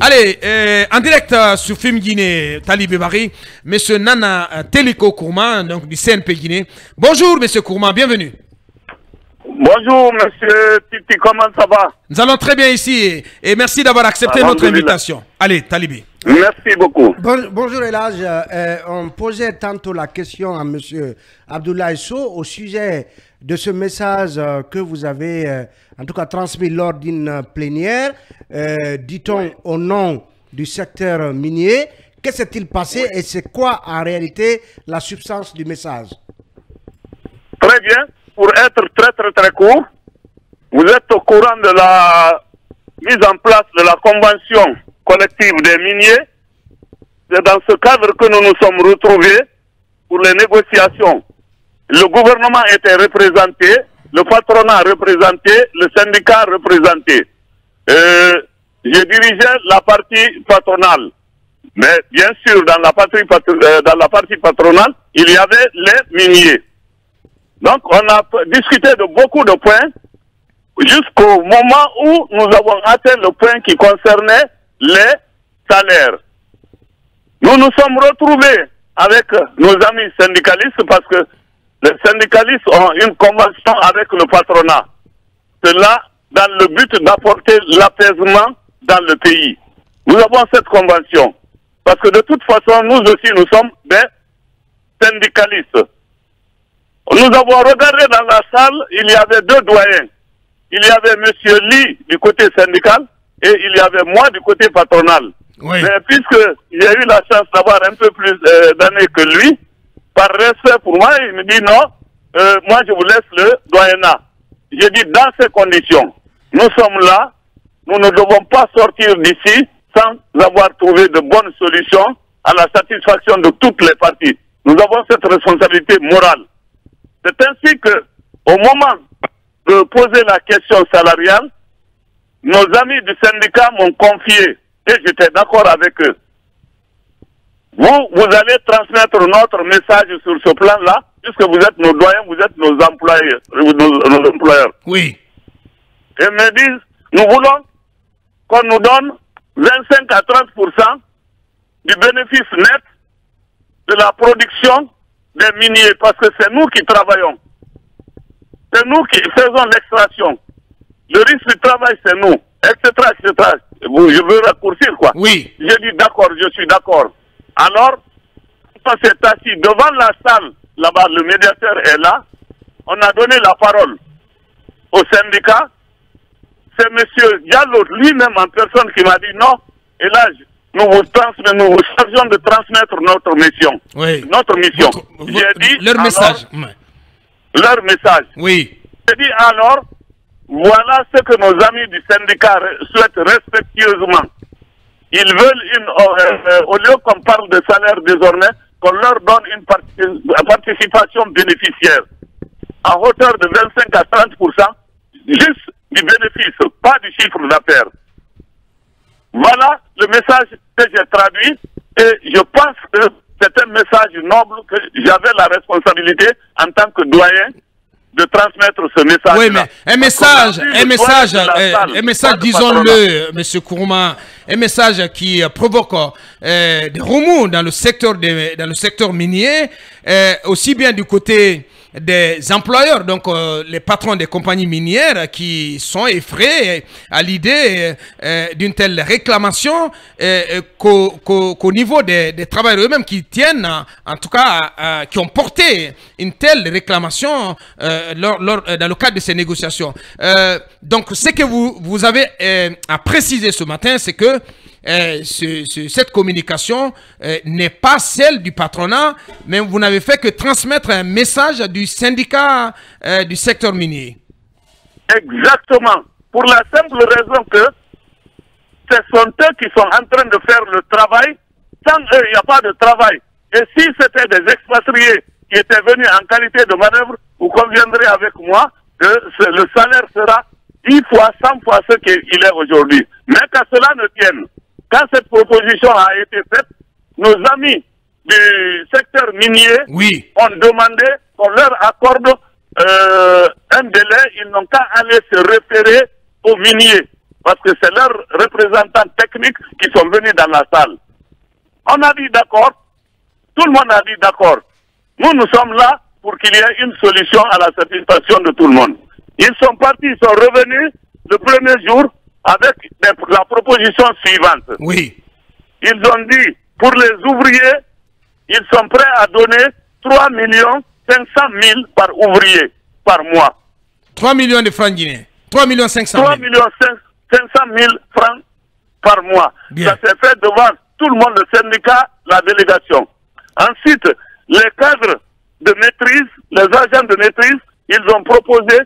Allez, euh, en direct euh, sur Film Guinée, Talibé Bari, Monsieur Nana euh, Teliko Kourma, donc du CNP Guinée. Bonjour, Monsieur Kourma, bienvenue. Bonjour, Monsieur Titi, comment ça va? Nous allons très bien ici et, et merci d'avoir accepté notre invitation. Allez, Talibé. Merci beaucoup. Bon- bonjour Elage, Euh, on posait tantôt la question à Monsieur Abdoulaye Sow au sujet de ce message euh, que vous avez euh, en tout cas transmis lors d'une euh, plénière, euh, dit-on au nom du secteur minier. Que s'est-il passé et c'est quoi en réalité la substance du message? Très bien. Pour être très très très court, vous êtes au courant de la mise en place de la convention collective des miniers. C'est dans ce cadre que nous nous sommes retrouvés pour les négociations. Le gouvernement était représenté, le patronat représenté, le syndicat représenté. Euh, je dirigeais la partie patronale. Mais bien sûr, dans la euh, dans la partie patronale, il y avait les miniers. Donc, on a discuté de beaucoup de points jusqu'au moment où nous avons atteint le point qui concernait les salaires. Nous nous sommes retrouvés avec nos amis syndicalistes parce que les syndicalistes ont une convention avec le patronat. Cela dans le but d'apporter l'apaisement dans le pays. Nous avons cette convention. Parce que de toute façon, nous aussi, nous sommes des syndicalistes. Nous avons regardé dans la salle, il y avait deux doyens. Il y avait M. Lee du côté syndical et il y avait moi du côté patronal. Oui. Mais puisque j'ai eu la chance d'avoir un peu plus euh, d'années que lui, par respect pour moi, il me dit non, euh, moi je vous laisse le doyenat. J'ai dit dans ces conditions, nous sommes là, nous ne devons pas sortir d'ici sans avoir trouvé de bonnes solutions à la satisfaction de toutes les parties. Nous avons cette responsabilité morale. C'est ainsi que, au moment de poser la question salariale, nos amis du syndicat m'ont confié, et j'étais d'accord avec eux. Vous, vous allez transmettre notre message sur ce plan-là, puisque vous êtes nos doyens, vous êtes nos employeurs, nos, nos employeurs. Oui. Et me disent, nous voulons qu'on nous donne 25 à 30 du bénéfice net de la production des miniers, parce que c'est nous qui travaillons. C'est nous qui faisons l'extraction. Le risque du travail, c'est nous, etc., etc. Je veux raccourcir, quoi. Oui. J'ai dit d'accord, je suis d'accord. Alors, on s'est assis devant la salle, là-bas, le médiateur est là. On a donné la parole au syndicat. C'est M. Diallo lui-même en personne qui m'a dit non. Et là, nous vous nous vous chargeons de transmettre notre mission. Oui. Notre mission. Votre- J'ai votre- dit leur alors, message. Leur message. Oui. J'ai dit alors, voilà ce que nos amis du syndicat souhaitent respectueusement. Ils veulent une, euh, euh, au lieu qu'on parle de salaire désormais, qu'on leur donne une parti- participation bénéficiaire à hauteur de 25 à 30 juste du bénéfice, pas du chiffre d'affaires. Voilà le message que j'ai traduit et je pense que c'est un message noble que j'avais la responsabilité en tant que doyen de transmettre ce message. Oui, mais un message, un message, euh, un message, disons-le, Monsieur Kourouma, un message qui euh, provoque euh, des remous dans le secteur des- dans le secteur minier, euh, aussi bien du côté des employeurs, donc euh, les patrons des compagnies minières qui sont effrayés à l'idée euh, d'une telle réclamation euh, euh, qu'au niveau des, des travailleurs eux-mêmes qui tiennent, euh, en tout cas, euh, qui ont porté une telle réclamation euh, lors- lors- euh, dans le cadre de ces négociations. Euh, donc, ce que vous, vous avez euh, à préciser ce matin, c'est que euh, ce- cette communication euh, n'est pas celle du patronat, mais vous n'avez fait que transmettre un message du syndicat euh, du secteur minier. Exactement. Pour la simple raison que ce sont eux qui sont en train de faire le travail. Sans eux, il n'y a pas de travail. Et si c'était des expatriés qui étaient venus en qualité de manœuvre, vous conviendrez avec moi que le salaire sera 10 fois, 100 fois ce qu'il est aujourd'hui. Mais qu'à cela ne tienne, quand cette proposition a été faite, nos amis du secteur minier Oui. ont demandé qu'on leur accorde euh, un délai, ils n'ont qu'à aller se référer aux miniers. parce que c'est leurs représentants techniques qui sont venus dans la salle. On a dit d'accord, tout le monde a dit d'accord. Nous, nous sommes là pour qu'il y ait une solution à la satisfaction de tout le monde. Ils sont partis, ils sont revenus le premier jour avec la proposition suivante. Oui. Ils ont dit, pour les ouvriers, ils sont prêts à donner 3 millions 500 000 par ouvrier par mois. 3 millions de francs guinéens. 3 millions 500 000. 3 millions 500 000 francs par mois. Ça s'est fait devant tout le monde, le syndicat, la délégation. Ensuite, les cadres de maîtrise, les agents de maîtrise, ils ont proposé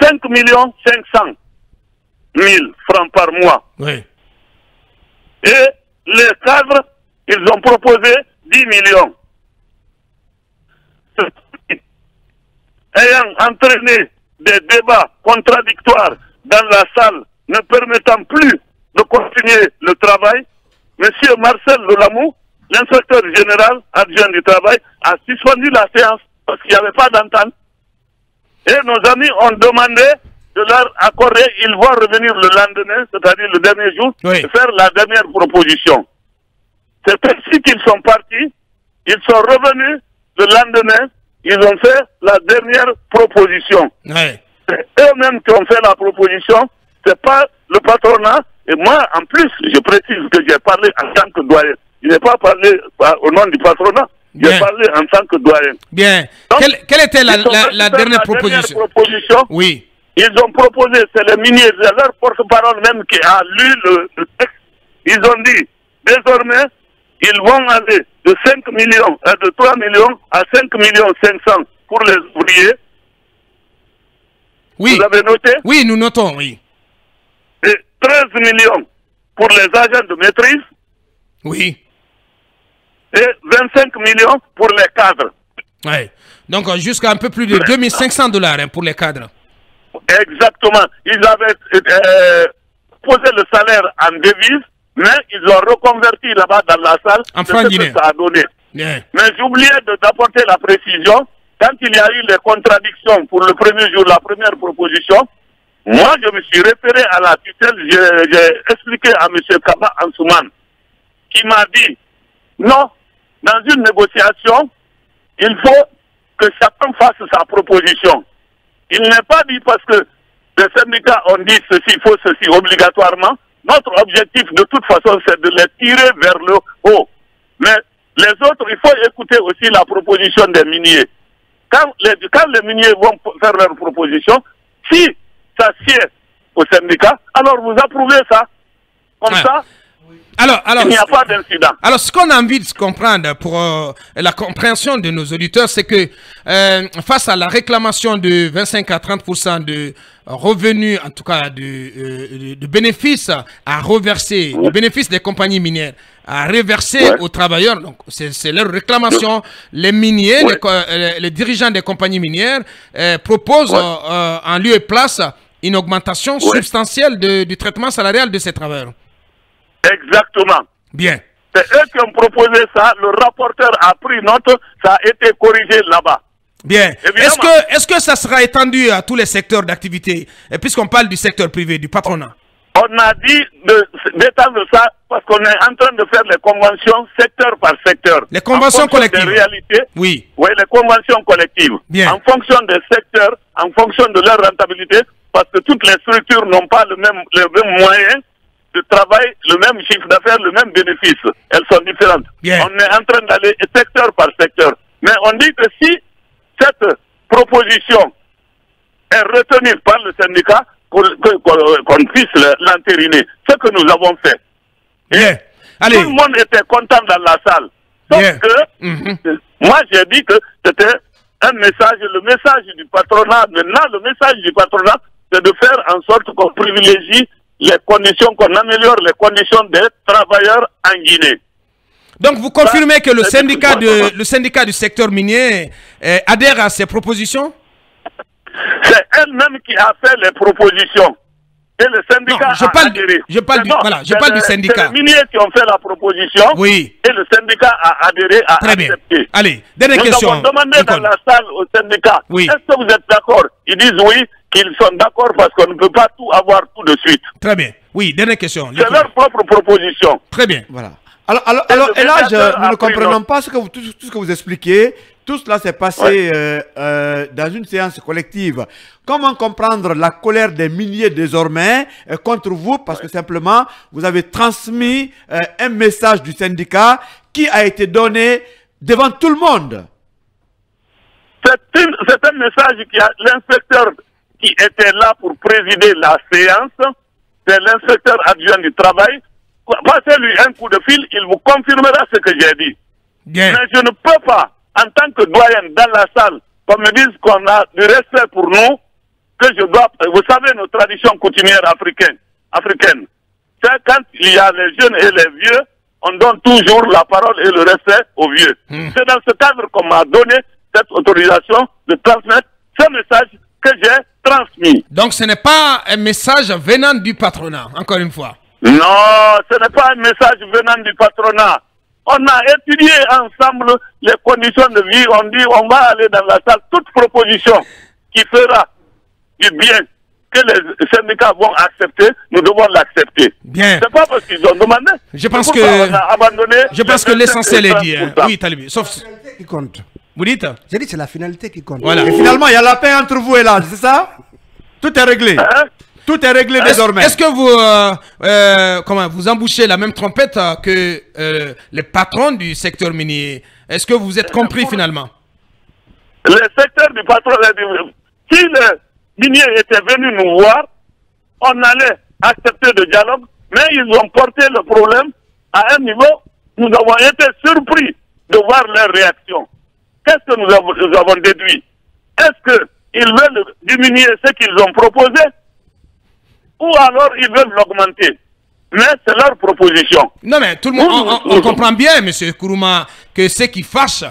5 millions 500 000 francs par mois. Oui. Et les cadres, ils ont proposé 10 millions. Ayant entraîné des débats contradictoires dans la salle, ne permettant plus de continuer le travail, M. Marcel Lolamou, l'inspecteur général adjoint du travail, a suspendu la séance parce qu'il n'y avait pas d'entente. Et nos amis ont demandé de leur accorder, ils vont revenir le lendemain, c'est-à-dire le dernier jour, faire la dernière proposition. C'est ainsi qu'ils sont partis, ils sont revenus le lendemain, ils ont fait la dernière proposition. C'est eux-mêmes qui ont fait la proposition, c'est pas le patronat. Et moi, en plus, je précise que j'ai parlé en tant que doyen. Je n'ai pas parlé au nom du patronat. J'ai parlé en tant que doyen. Bien. quelle, était la, dernière, proposition? Oui. Ils ont proposé, c'est le ministre, leur porte-parole même qui a lu le, texte. Ils ont dit, désormais, ils vont aller de 5 millions, euh, de 3 millions à 5 millions 500 pour les ouvriers. Oui. Vous avez noté? Oui, nous notons, oui. Et 13 millions pour les agents de maîtrise. Oui. Et 25 millions pour les cadres. Oui. Donc jusqu'à un peu plus de 2500 dollars hein, pour les cadres. Exactement. Ils avaient euh, posé le salaire en devise, mais ils ont reconverti là-bas dans la salle. En francs guinéens. ça a donné. Mais j'oubliais d'apporter la précision. Quand il y a eu les contradictions pour le premier jour, la première proposition, moi, je me suis référé à la tutelle, j'ai expliqué à M. Kaba Ansouman, qui m'a dit, non, dans une négociation, il faut que chacun fasse sa proposition. Il n'est pas dit parce que les syndicats ont dit ceci, il faut ceci obligatoirement. Notre objectif, de toute façon, c'est de les tirer vers le haut. Mais les autres, il faut écouter aussi la proposition des miniers. Quand les, quand les miniers vont faire leur proposition, si ça sied au syndicat, alors vous approuvez ça. Comme ça, alors, alors, il n'y a pas d'incident. Alors, ce qu'on a envie de comprendre pour euh, la compréhension de nos auditeurs, c'est que euh, face à la réclamation de 25 à 30% de revenus, en tout cas de, euh, de bénéfices à reverser, de bénéfices des compagnies minières à reverser aux travailleurs, donc c'est leur réclamation. Les miniers, les, dirigeants des compagnies minières proposent en lieu et place une augmentation substantielle du traitement salarial de ces travailleurs. Exactement. Bien. C'est eux qui ont proposé ça. Le rapporteur a pris note. Ça a été corrigé là-bas. Bien. Est-ce que, est que ça sera étendu à tous les secteurs d'activité Puisqu'on parle du secteur privé, du patronat? On a dit d'étendre ça parce qu'on est en train de faire les conventions secteur par secteur. Les conventions collectives. Des réalités, oui. Oui, les conventions collectives. Bien. En fonction des secteurs, en fonction de leur rentabilité, parce que toutes les structures n'ont pas le même, les mêmes moyens de travail, le même chiffre d'affaires, le même bénéfice. Elles sont différentes. On est en train d'aller secteur par secteur. Mais on dit que si cette proposition est retenue par le syndicat, qu'on puisse l'entériner. Ce que nous avons fait. Allez. Tout le monde était content dans la salle. Sauf que, mhm. moi j'ai dit que c'était un message, le message du patronat, maintenant le message du patronat, c'est de faire en sorte qu'on privilégie les conditions, qu'on améliore les conditions des travailleurs en Guinée. Donc vous confirmez que le syndicat, de, le syndicat du secteur minier euh, adhère à ces propositions? C'est elle-même qui a fait les propositions. Et le syndicat je parle, a adhéré. Je parle, du, voilà, je parle du syndicat. C'est les miniers qui ont fait la proposition. Oui. Et le syndicat a adhéré, a Très accepté. Bien. Allez, dernière Nous question. Nous avons demandé dans la salle au syndicat, oui. est-ce que vous êtes d'accord? Ils disent oui, qu'ils sont d'accord parce qu'on ne peut pas tout avoir tout de suite. Très bien. Oui, dernière question. C'est leur propre proposition. Très bien. Voilà. Alors, alors, alors et là, je, nous ne comprenons pas ce que vous, tout, ce que vous expliquez. Tout cela s'est passé euh, euh, dans une séance collective. Comment comprendre la colère des milliers désormais euh, contre vous? Parce que simplement vous avez transmis euh, un message du syndicat qui a été donné devant tout le monde C'est un message qui a l'inspecteur qui était là pour présider la séance, c'est l'inspecteur adjoint du travail. Passez-lui un coup de fil, il vous confirmera ce que j'ai dit. Mais je ne peux pas, en tant que doyen dans la salle, qu'on me dise qu'on a du respect pour nous, que je dois... Vous savez, nos traditions coutumières africaines, africaines c'est quand il y a les jeunes et les vieux, on donne toujours la parole et le respect aux vieux. Hmm. C'est dans ce cadre qu'on m'a donné cette autorisation de transmettre ce message que j'ai transmis. Donc ce n'est pas un message venant du patronat, encore une fois. Non, ce n'est pas un message venant du patronat. On a étudié ensemble les conditions de vie. On dit on va aller dans la salle. Toute proposition qui fera du bien que les syndicats vont accepter, nous devons l'accepter. Bien. C'est pas parce qu'ils ont demandé. Je pense que, abandonné je pense que l'essentiel est dit. Hein. Oui, Talibi. Sauf. Qui compte. Vous dites J'ai dit c'est la finalité qui compte. Voilà. Et finalement, il y a la paix entre vous et là, c'est ça? Tout est réglé. Hein? Tout est réglé désormais. Est-ce que vous, euh, euh, comment, vous embouchez la même trompette que euh, les patrons du secteur minier? Est-ce que vous êtes compris finalement? Le secteur du patron, si les miniers étaient venus nous voir, on allait accepter le dialogue, mais ils ont porté le problème à un niveau, nous avons été surpris de voir leur réaction. Qu'est-ce que nous avons, nous avons déduit? Est-ce qu'ils veulent diminuer ce qu'ils ont proposé? Ou alors ils veulent l'augmenter? Mais c'est leur proposition. Non, mais tout le monde, on, comprend bien, M. Kourouma, que ce qui fâche,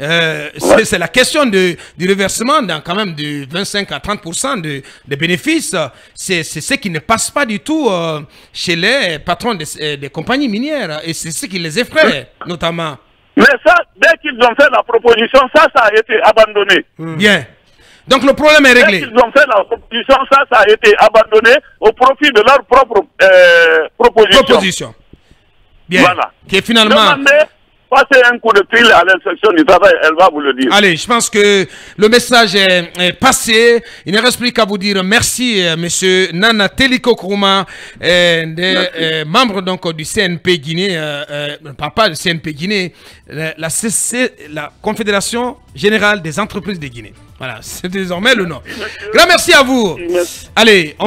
euh, c'est la question de, du reversement dans quand même de 25 à 30 de, de, bénéfices. C'est ce qui ne passe pas du tout euh, chez les patrons des, euh, des compagnies minières. Et c'est ce qui les effraie, notamment. Mais ça, dès qu'ils ont fait la proposition, ça, ça a été abandonné. Hmm. Bien. Donc le problème est réglé. Dès qu'ils ont fait la proposition, ça, ça a été abandonné au profit de leur propre euh, proposition. Proposition. Bien. Voilà. Qui est finalement... Demandez, passez un coup de fil à l'inspection du travail, elle va vous le dire. Allez, je pense que le message est, passé. Il ne reste plus qu'à vous dire merci, euh, monsieur Nana Teliko Krouma, euh, euh, membre donc du CNP Guinée, pas du CNP Guinée, la, CC, la Confédération Générale des Entreprises de Guinée. Voilà, c'est désormais le nom. Grand merci à vous. Allez, on